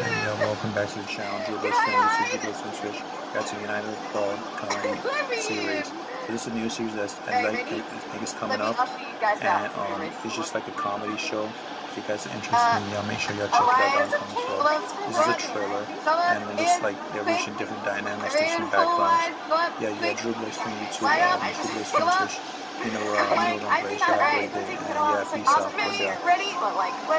Yeah, welcome back to the channel. Drew Bliss from Sushi Bliss and Twitch. That's a United Fall comedy series. So this is a new series that's I like. I think it's coming up, and um, it's just like a comedy show. If you guys are interested in y'all, make sure y'all check it out on comments. This is a trailer, and then it's like they're reaching different dynamics, different backgrounds. Yeah, you got Drew Blaze from YouTube, um, Drew Bliss from Twitch. You know, uh, you know, don't play, shout out, and yeah, peace out. Ready? But like,